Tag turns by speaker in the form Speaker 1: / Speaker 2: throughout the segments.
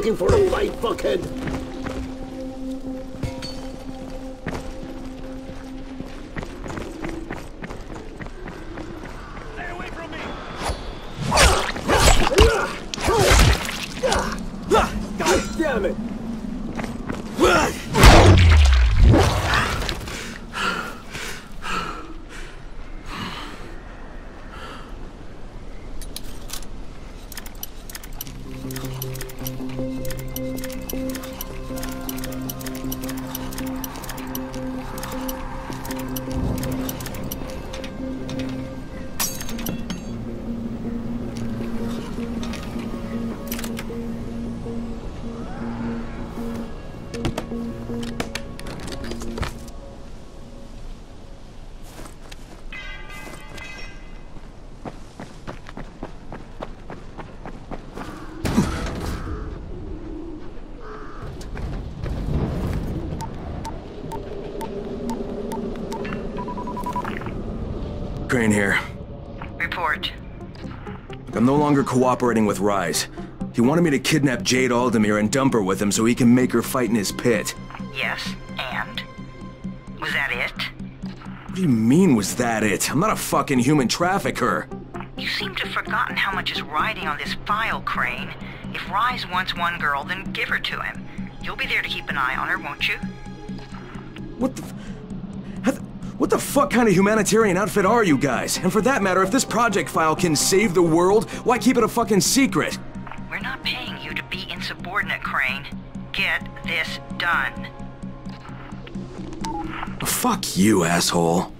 Speaker 1: looking for a fight, fuckhead?
Speaker 2: Crane here.
Speaker 3: Report.
Speaker 2: I'm no longer cooperating with Rais. He wanted me to kidnap Jade Aldemir and dump her with him so he can make her fight in his pit.
Speaker 3: Yes, and? Was that it?
Speaker 2: What do you mean, was that it? I'm not a fucking human trafficker.
Speaker 3: You seem to have forgotten how much is riding on this file, Crane. If Rais wants one girl, then give her to him. You'll be there to keep an eye on her, won't you?
Speaker 2: What the... f- how the- What the fuck kind of humanitarian outfit are you guys? And for that matter, if this project file can save the world, why keep it a fucking secret?
Speaker 3: We're not paying you to be insubordinate, Crane. Get this done.
Speaker 2: Fuck you, asshole.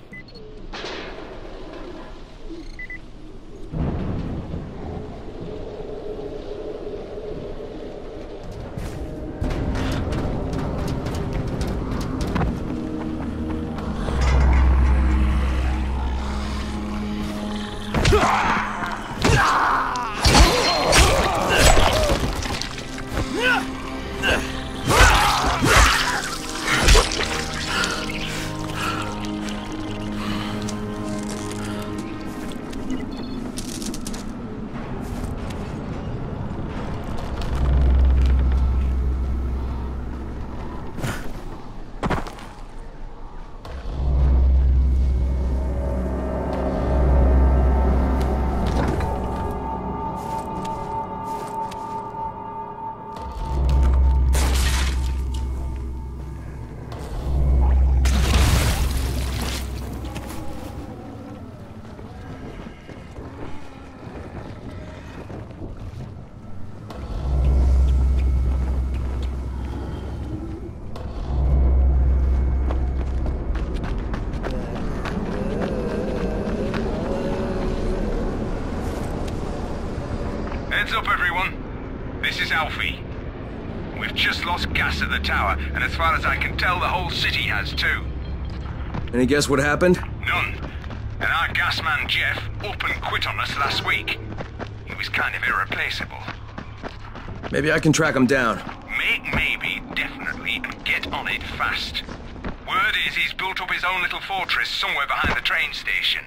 Speaker 4: Heads up, everyone. This is Alfie. We've just lost gas at the tower, and as far as I can tell, the whole city has too.
Speaker 2: Any guess what happened?
Speaker 4: None. And our gas man Jeff up and quit on us last week. He was kind of irreplaceable.
Speaker 2: Maybe I can track him down.
Speaker 4: Make maybe, definitely, and get on it fast. Word is he's built up his own little fortress somewhere behind the train station.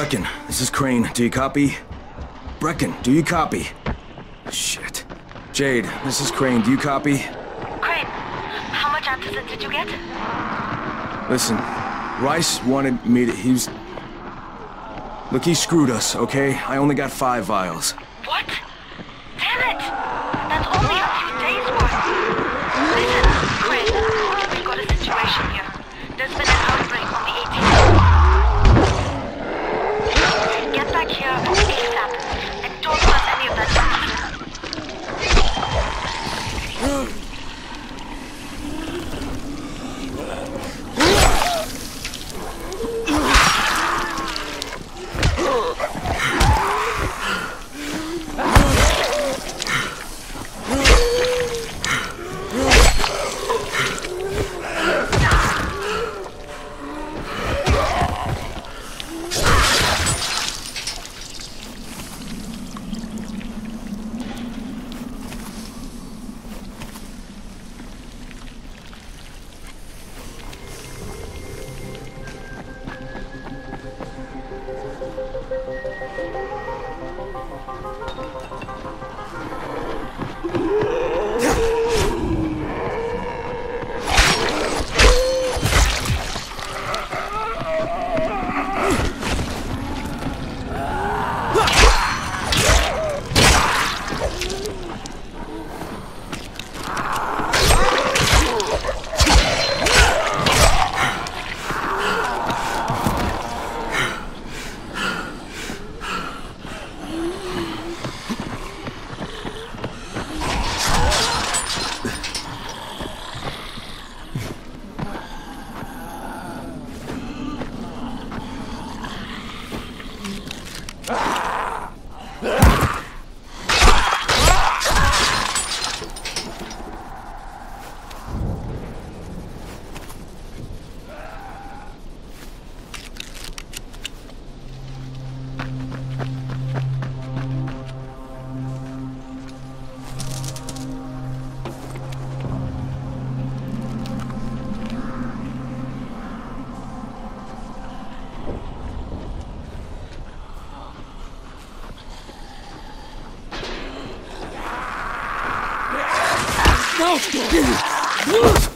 Speaker 2: Brecken, this is Crane. Do you copy? Brecken, do you copy? Shit. Jade, this is Crane. Do you copy?
Speaker 3: Crane, how much antizin did you get?
Speaker 2: Listen, Rais wanted me to. He was. Look, he screwed us, okay? I only got five vials.
Speaker 5: Let's go.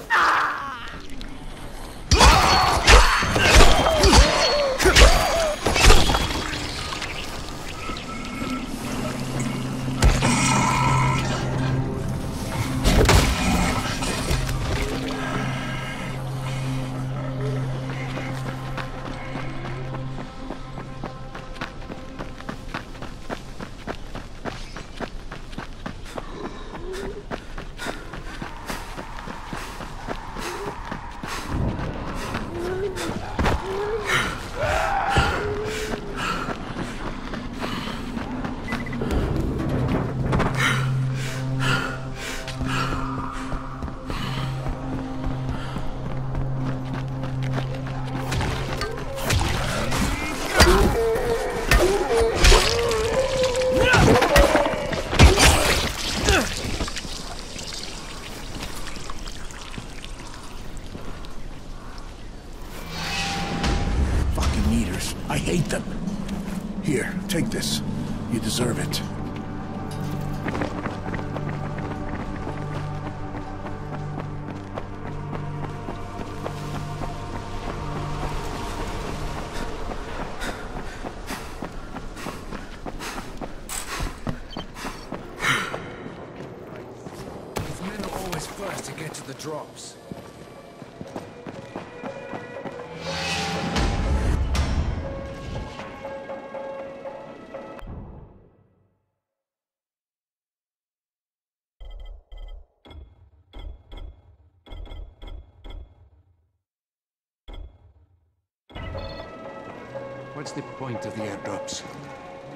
Speaker 5: Point of the airdrops?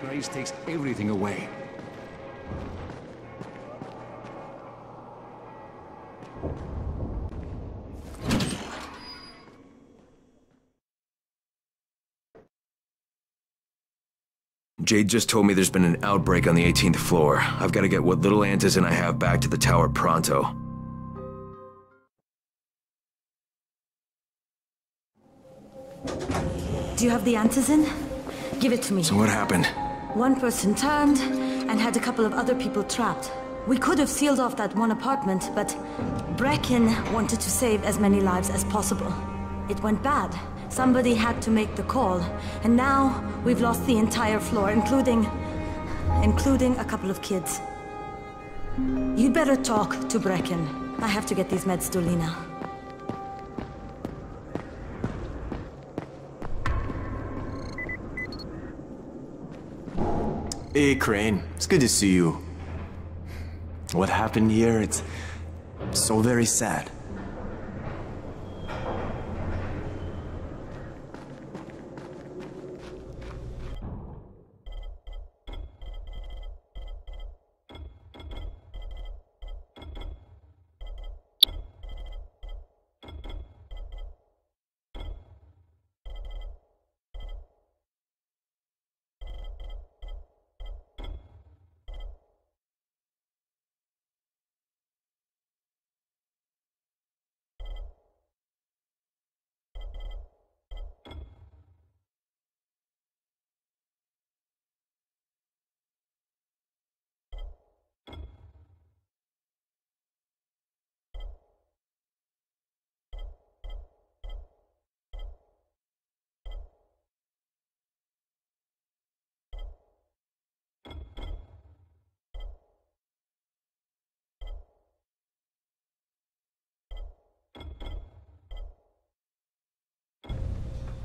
Speaker 5: Grace takes everything away.
Speaker 2: Jade just told me there's been an outbreak on the 18th floor. I've got to get what little antizin I have back to the tower pronto.
Speaker 6: Do you have the antizin? Give it to me.
Speaker 2: So what happened?
Speaker 6: One person turned and had a couple of other people trapped. We could have sealed off that one apartment, but Brecken wanted to save as many lives as possible. It went bad. Somebody had to make the call, and now we've lost the entire floor, including... including a couple of kids. You'd better talk to Brecken. I have to get these meds to Lena.
Speaker 7: Hey, Crane. It's good to see you. What happened here, it's so very sad.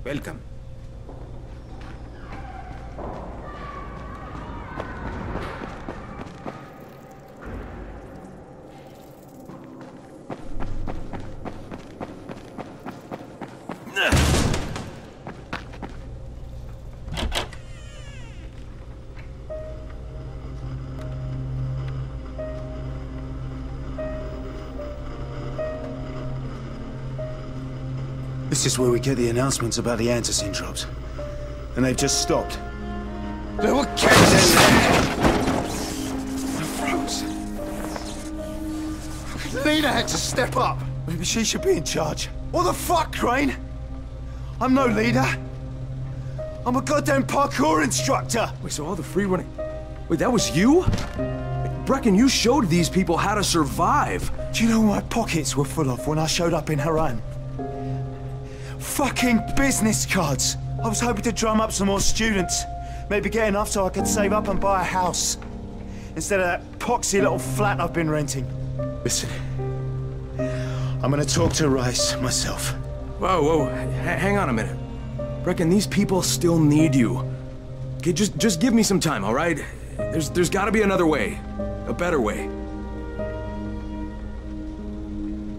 Speaker 5: Welcome
Speaker 8: This is where we get the announcements about the antizin drops. And they've just stopped.
Speaker 5: There were kids in there! I froze. Lena had to step up.
Speaker 8: Maybe she should be in charge. What the fuck, Crane? I'm no leader. I'm a goddamn parkour instructor.
Speaker 2: Wait, so all the free running... Wait, that was you? Brecken, you showed these people how to survive.
Speaker 8: Do you know what my pockets were full of when I showed up in Harran? Fucking business cards. I was hoping to drum up some more students. Maybe get enough so I could save up and buy a house. Instead of that poxy little flat I've been renting. Listen. I'm gonna talk to Rais myself.
Speaker 2: Whoa, whoa, H hang on a minute. Reckon these people still need you. Okay, just just give me some time, all right? There's there's got to be another way, a better way.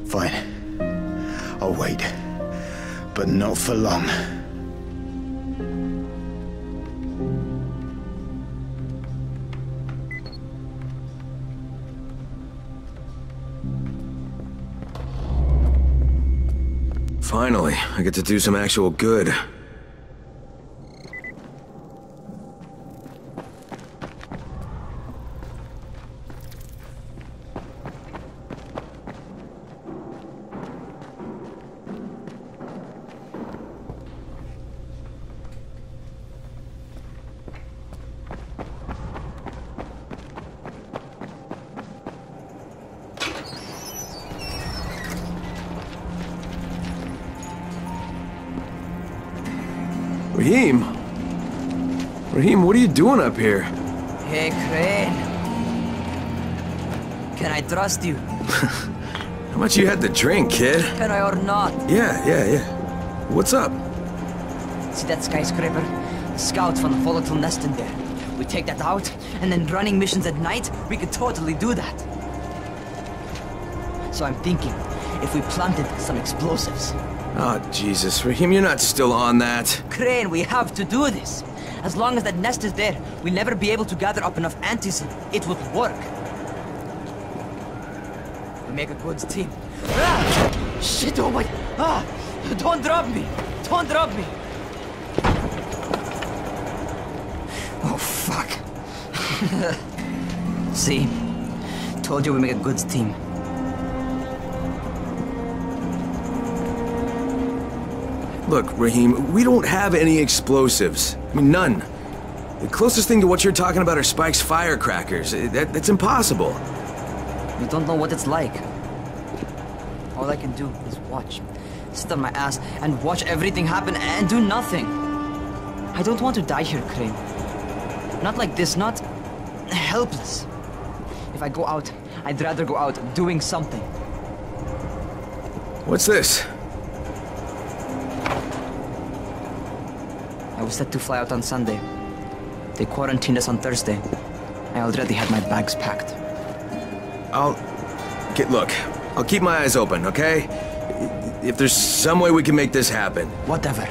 Speaker 8: Fine. I'll wait. But not for long.
Speaker 2: Finally, I get to do some actual good. Raheem? Raheem, what are you doing up here?
Speaker 9: Hey, Crane. Can I trust you?
Speaker 2: How much you had to drink, kid?
Speaker 9: Can I or not?
Speaker 2: Yeah, yeah, yeah. What's up?
Speaker 9: See that skyscraper? The scouts from the volatile nest in there. We take that out, and then running missions at night, we could totally do that. So I'm thinking, if we planted some explosives.
Speaker 2: Oh, Jesus. Raheem, you're not still on that.
Speaker 9: Crane, we have to do this. As long as that nest is there, we'll never be able to gather up enough antizin. It would work. We make a good team. Ah! Shit, oh my... Ah! Don't drop me! Don't drop me! Oh, fuck. See? Told you we make a good team.
Speaker 2: Look, Raheem, we don't have any explosives. I mean, none. The closest thing to what you're talking about are Spike's firecrackers. Uh, That, that's impossible.
Speaker 9: You don't know what it's like. All I can do is watch. Sit on my ass and watch everything happen and do nothing. I don't want to die here, Crane. Not like this, not helpless. If I go out, I'd rather go out doing something.
Speaker 2: What's this?
Speaker 9: I was set to fly out on Sunday. They quarantined us on Thursday. I already had my bags packed.
Speaker 2: I'll... Get, look, I'll keep my eyes open, okay? If there's some way we can make this happen.
Speaker 9: Whatever.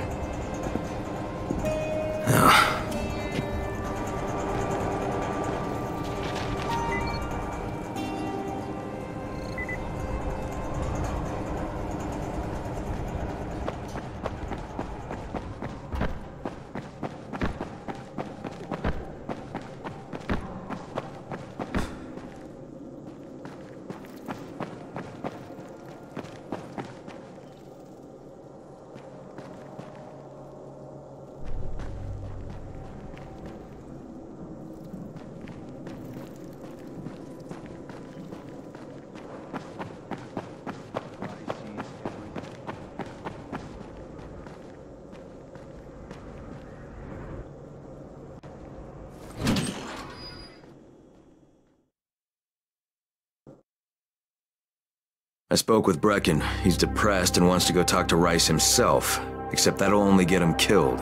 Speaker 2: I spoke with Brecken. He's depressed and wants to go talk to Rais himself. Except that'll only get him killed.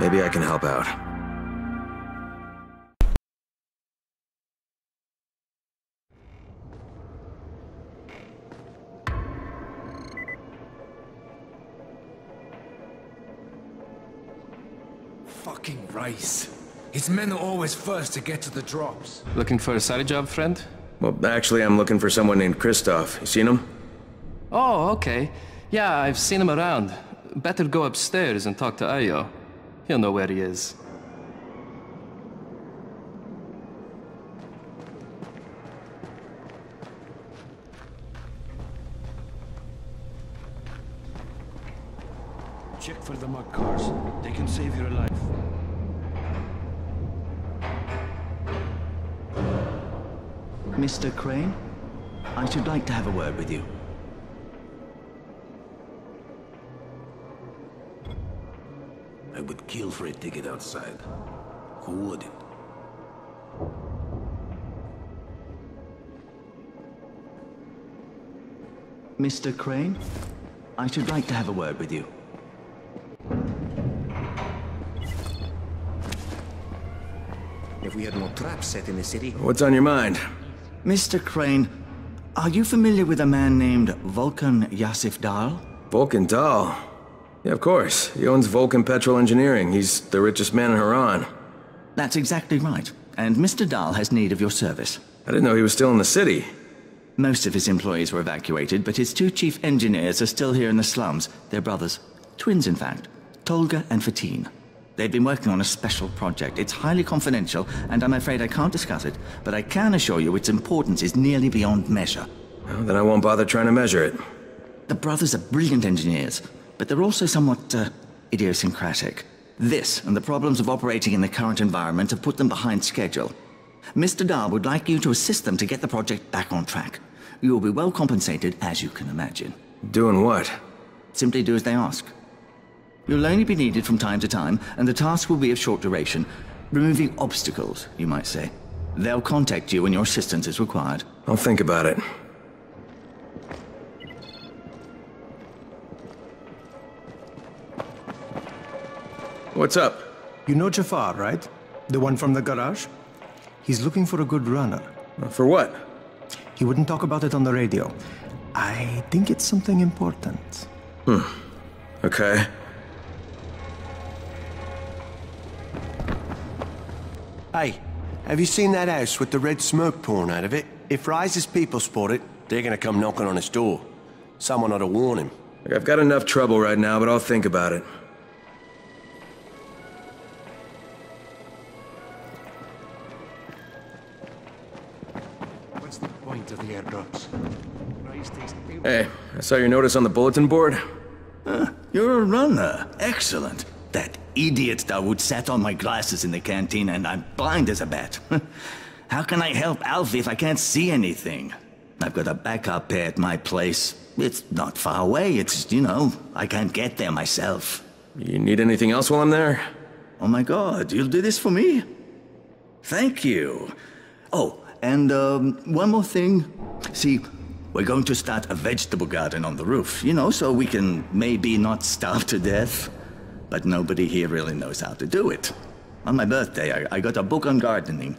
Speaker 2: Maybe I can help out.
Speaker 5: Fucking Rais. His men are always first to get to the drops.
Speaker 10: Looking for a side job, friend?
Speaker 2: Well, actually, I'm looking for someone named Kristoff. You seen him?
Speaker 10: Oh, okay. Yeah, I've seen him around. Better go upstairs and talk to Ayo. He'll know where he is.
Speaker 11: Mr. Crane, I should like to have a word with you.
Speaker 1: I would kill for a ticket outside. Who wouldn't?
Speaker 11: Mr. Crane, I should like to have a word with you.
Speaker 1: If we had more traps set in the city,
Speaker 2: What's on your mind?
Speaker 11: Mr. Crane, are you familiar with a man named Vulcan Yasif Dahl?
Speaker 2: Vulcan Dahl. Yeah, of course. He owns Vulcan Petrol Engineering. He's the richest man in Harran.
Speaker 11: That's exactly right. And Mr. Dahl has need of your service.
Speaker 2: I didn't know he was still in the city.
Speaker 11: Most of his employees were evacuated, but his two chief engineers are still here in the slums. They're brothers. Twins, in fact. Tolga and Fatin. They've been working on a special project. It's highly confidential, and I'm afraid I can't discuss it, but I can assure you its importance is nearly beyond measure.
Speaker 2: Well, then I won't bother trying to measure it.
Speaker 11: The brothers are brilliant engineers, but they're also somewhat uh, idiosyncratic. This and the problems of operating in the current environment have put them behind schedule. Mr. Dahl would like you to assist them to get the project back on track. You will be well compensated, as you can imagine.
Speaker 2: Doing what?
Speaker 11: Simply do as they ask. You'll only be needed from time to time, and the task will be of short duration. Removing obstacles, you might say. They'll contact you when your assistance is required.
Speaker 2: I'll think about it. What's up?
Speaker 12: You know Jafar, right? The one from the garage? He's looking for a good runner.
Speaker 2: For what?
Speaker 12: He wouldn't talk about it on the radio. I think it's something important.
Speaker 2: Hmm. Okay.
Speaker 13: Hey, have you seen that house with the red smoke pouring out of it? If Rais's people spot it, they're gonna come knocking on his door. Someone ought to warn him.
Speaker 2: Look, I've got enough trouble right now, but I'll think about it.
Speaker 5: What's the point of the airdrops? Rais
Speaker 2: Hey, I saw your notice on the bulletin board.
Speaker 11: Uh, You're a runner. Excellent. That idiot Dawood sat on my glasses in the canteen and I'm blind as a bat. How can I help Alfie if I can't see anything? I've got a backup pair at my place. It's not far away. It's, you know, I can't get there myself.
Speaker 2: You need anything else while I'm there?
Speaker 11: Oh my god, you'll do this for me? Thank you. Oh, and um, one more thing. See, we're going to start a vegetable garden on the roof, you know, so we can maybe not starve to death. But nobody here really knows how to do it. On my birthday, I, I got a book on gardening.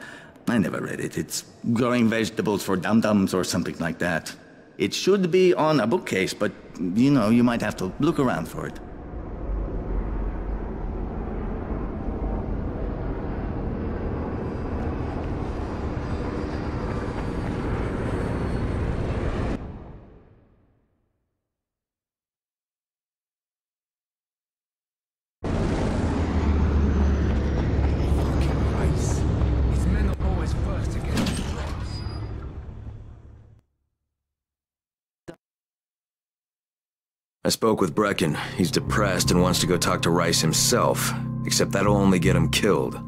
Speaker 11: I never read it. It's growing vegetables for dum-dums or something like that. It should be on a bookcase, but, you know, you might have to look around for it.
Speaker 2: I spoke with Brecken. He's depressed and wants to go talk to Rais himself. Except that'll only get him killed.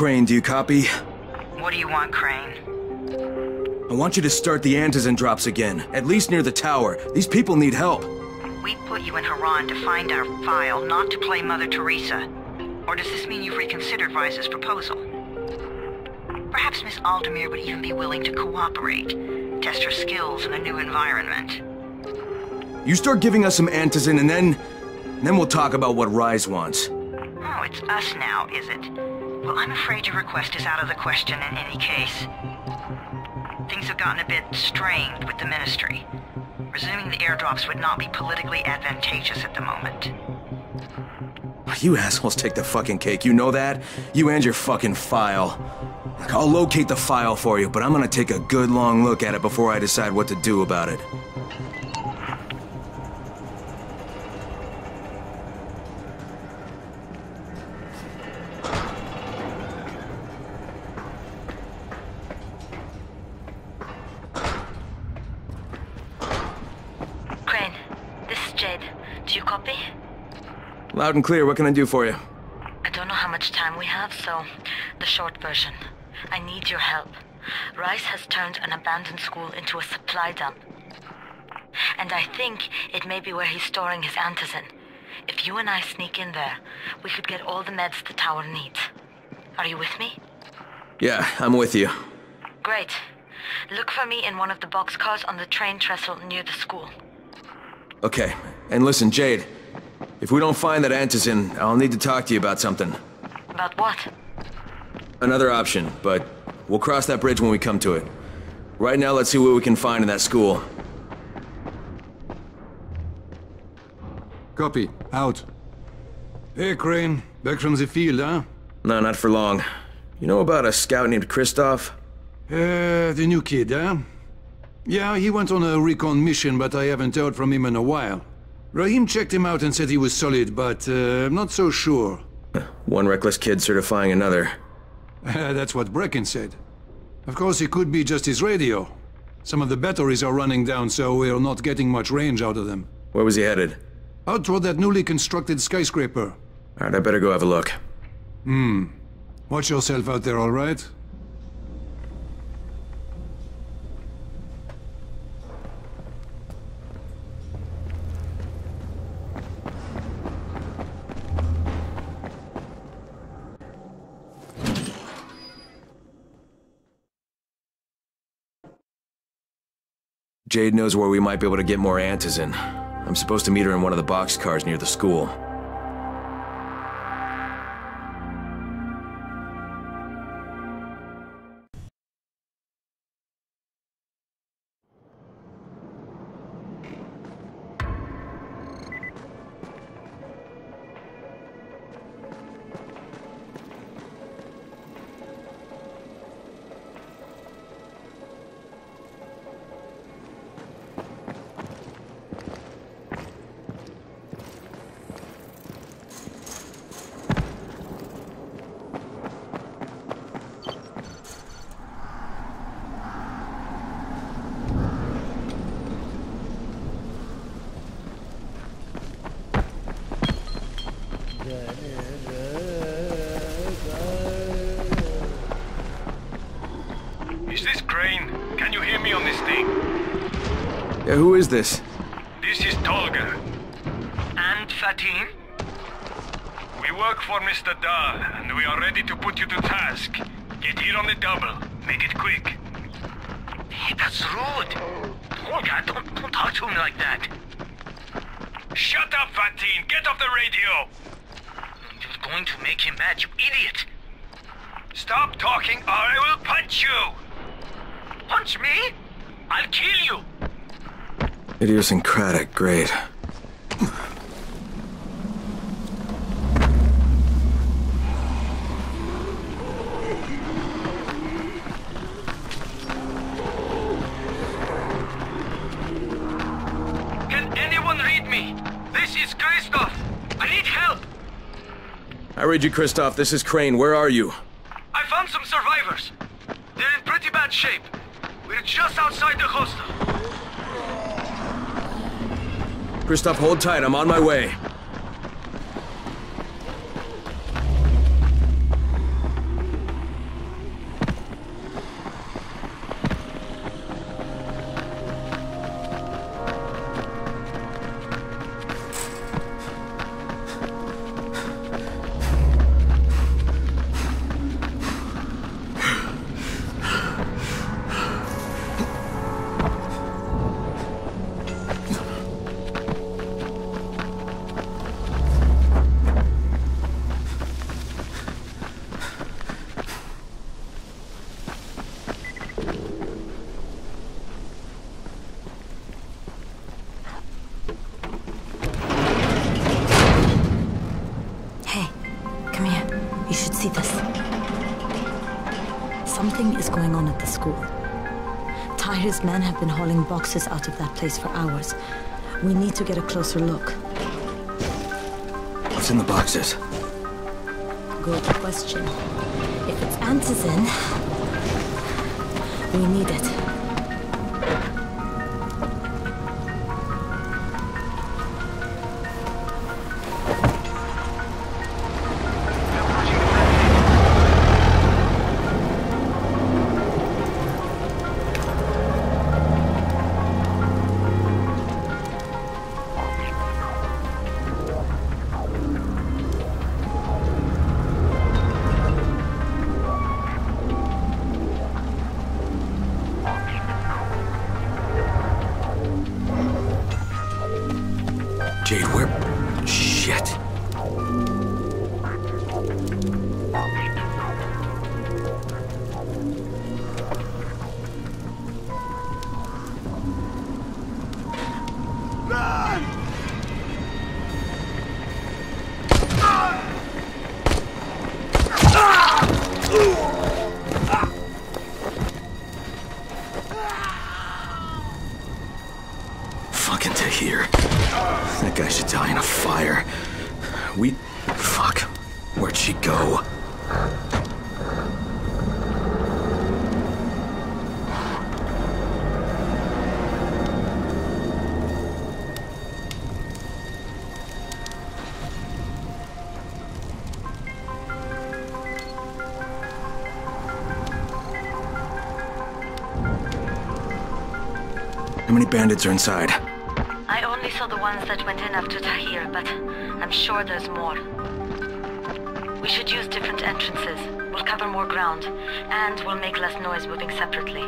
Speaker 2: Crane, do you copy?
Speaker 3: What do you want, Crane?
Speaker 2: I want you to start the Antizin drops again, at least near the tower. These people need help.
Speaker 3: We put you in Harran to find our file, not to play Mother Teresa. Or does this mean you've reconsidered Rais's proposal? Perhaps Miss Aldemir would even be willing to cooperate, test her skills in a new environment.
Speaker 2: You start giving us some Antizin and then... then we'll talk about what Rais wants.
Speaker 3: Oh, it's us now, is it? Well, I'm afraid your request is out of the question in any case. Things have gotten a bit strained with the Ministry. Resuming the airdrops would not be politically advantageous at the moment.
Speaker 2: You assholes take the fucking cake, you know that? You and your fucking file. I'll locate the file for you, but I'm gonna take a good long look at it before I decide what to do about it.
Speaker 6: Crane, Jade. Do you copy?
Speaker 2: Loud and clear, what can I do for you?
Speaker 6: I don't know how much time we have, so the short version. I need your help. Rais has turned an abandoned school into a supply dump. And I think it may be where he's storing his antizin. If you and I sneak in there, we could get all the meds the tower needs. Are you with me?
Speaker 2: Yeah, I'm with you.
Speaker 6: Great. Look for me in one of the boxcars on the train trestle near the school.
Speaker 2: Okay, and listen, Jade. If we don't find that Antizin, I'll need to talk to you about something.
Speaker 6: About what?
Speaker 2: Another option, but we'll cross that bridge when we come to it. Right now, let's see what we can find in that school.
Speaker 5: Copy. Out. Hey, Crane. Back from the field, huh?
Speaker 2: No, not for long. You know about a scout named Kristoff?
Speaker 5: Uh, the new kid, huh? Yeah, he went on a recon mission, but I haven't heard from him in a while. Rahim checked him out and said he was solid, but uh, I'm not so sure.
Speaker 2: One reckless kid certifying another.
Speaker 5: That's what Brecken said. Of course, it could be just his radio. Some of the batteries are running down, so we're not getting much range out of them.
Speaker 2: Where was he headed?
Speaker 5: Out toward that newly constructed skyscraper.
Speaker 2: Alright, I better go have a look.
Speaker 5: Hmm. Watch yourself out there, all
Speaker 2: Jade knows where we might be able to get more Antizin. I'm supposed to meet her in one of the boxcars near the school. Yeah, who is this?
Speaker 4: This is Tolga.
Speaker 3: And Fatin?
Speaker 4: We work for Mr. Dahl, and we are ready to put you to task. Get here on the double. Make it quick.
Speaker 3: Hey, that's rude. Tolga, don't, don't talk to me like that.
Speaker 4: Shut up, Fatin! Get off the radio!
Speaker 3: You're going to make him mad, you idiot!
Speaker 4: Stop talking or I will punch you!
Speaker 3: Punch me? I'll kill you!
Speaker 2: Idiosyncratic, great.
Speaker 4: Can anyone read me? This is Christoph! I need help!
Speaker 2: I read you, Christoph. This is Crane. Where are you?
Speaker 4: I found some survivors. They're in pretty bad shape. We're just outside the hostel.
Speaker 2: Christoph, hold tight. I'm on my way.
Speaker 6: Tahir's men have been hauling boxes out of that place for hours. We need to get a closer look.
Speaker 2: What's in the boxes?
Speaker 6: Good question. If it's antizin, we need it.
Speaker 2: How many bandits are inside?
Speaker 6: I only saw the ones that went in after Tahir, but I'm sure there's more. We should use different entrances. We'll cover more ground, and we'll make less noise moving separately.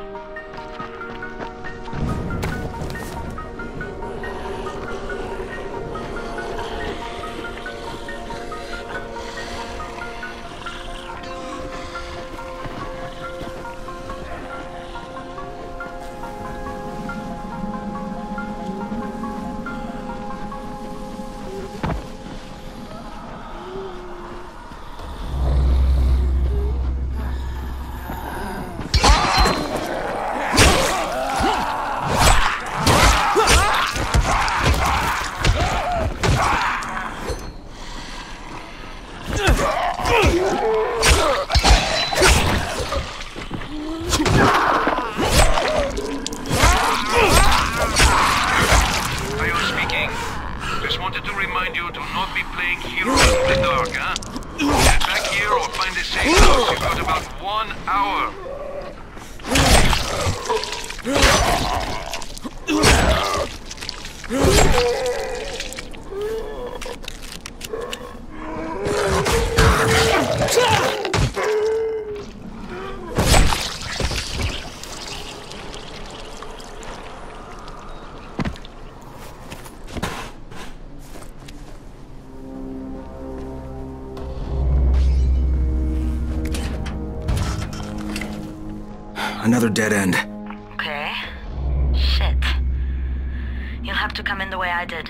Speaker 6: Have to come in the way I did.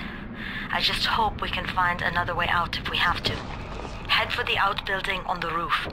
Speaker 6: I just hope we can find another way out if we have to. Head for the outbuilding on the roof.